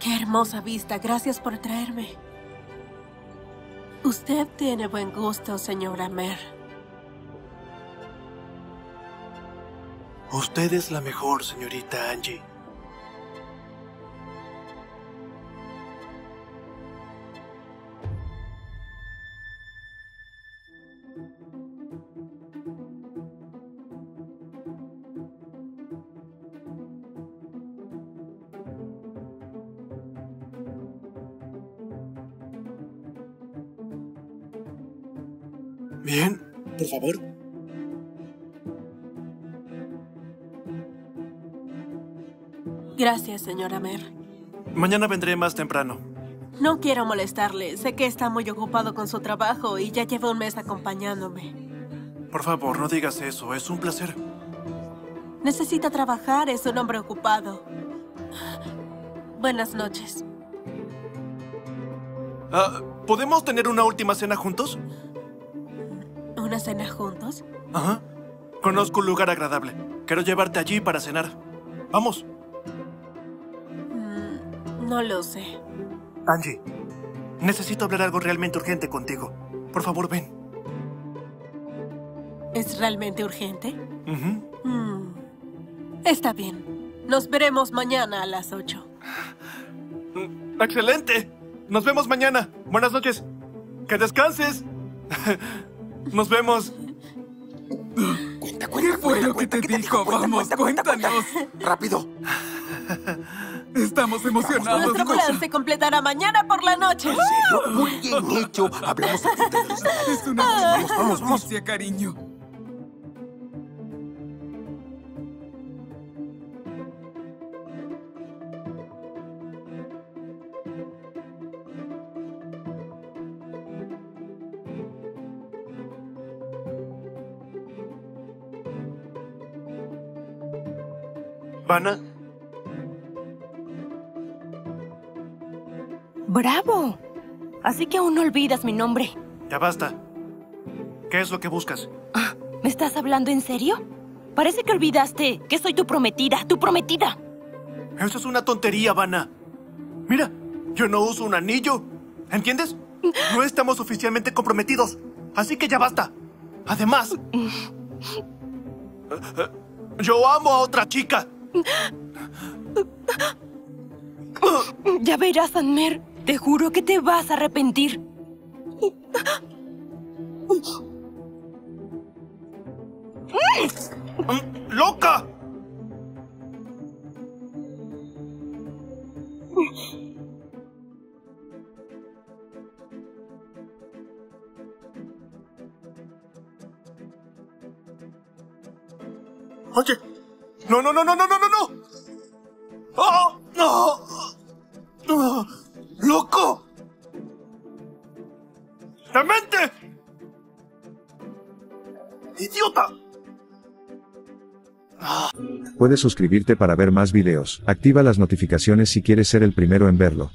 Qué hermosa vista. Gracias por traerme. Usted tiene buen gusto, señora Mer. Usted es la mejor, señorita Angie. Bien, por favor. Gracias, señora Mer. Mañana vendré más temprano. No quiero molestarle. Sé que está muy ocupado con su trabajo y ya lleva un mes acompañándome. Por favor, no digas eso. Es un placer. Necesita trabajar. Es un hombre ocupado. Buenas noches. Ah, ¿Podemos tener una última cena juntos? ¿Una cena juntos? Ajá. Conozco un lugar agradable. Quiero llevarte allí para cenar. Vamos. Mm, no lo sé. Angie, necesito hablar algo realmente urgente contigo. Por favor, ven. ¿Es realmente urgente? Mm, Está bien. Nos veremos mañana a las 8. Mm, ¡Excelente! Nos vemos mañana. Buenas noches. Que descanses. Nos vemos. ¿Qué fue lo que te dijo? Vamos, cuéntanos. ¡Rápido! Estamos emocionados. Nuestro plan se completará mañana por la noche. Muy bien hecho. Hablamos a ti de. Es una Vamos, vamos, cariño. Vanna, ¡Bravo! Así que aún no olvidas mi nombre. ya basta. ¿Qué es lo que buscas? Ah, ¿Me estás hablando en serio? Parece que olvidaste que soy tu prometida, tu prometida. Eso es una tontería, Vanna. Mira, yo no uso un anillo. ¿Entiendes? No estamos oficialmente comprometidos. Así que ya basta. Además, yo amo a otra chica. Ya verás, Anmer. Te juro que te vas a arrepentir. ¡Loca! Oye, no, no, no, no, no, no, no, no. ¡Oh! ¡No! ¡No! ¡Loco! ¡Demente! ¡Idiota! Puedes suscribirte para ver más videos. Activa las notificaciones si quieres ser el primero en verlo.